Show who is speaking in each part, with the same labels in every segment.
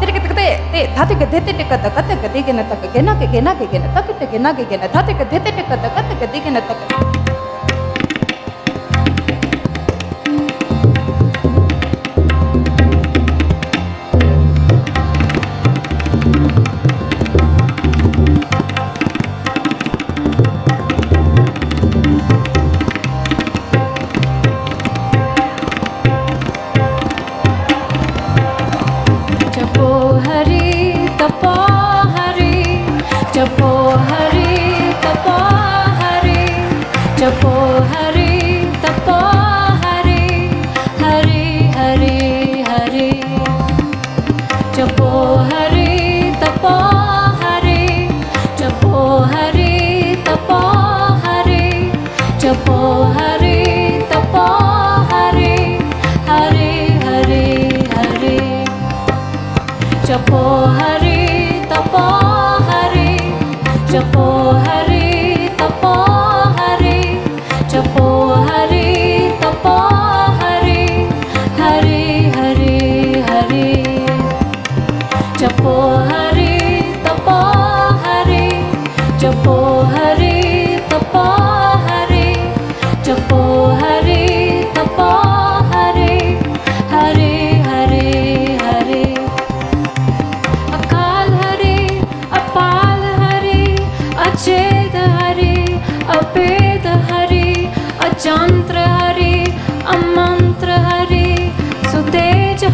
Speaker 1: तिरक तिक ते ते था तिक धे ते टिक तक तक दिगन तक गेना के गेना के गेना तक टिक गेना के गेना था तिक धे ते टिक तक तक दिगन तक
Speaker 2: Japo hari, tapo hari, Japo hari.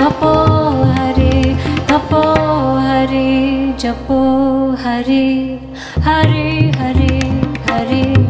Speaker 2: तपो हरि तपो हरि जपो हरि हरि हरि हरि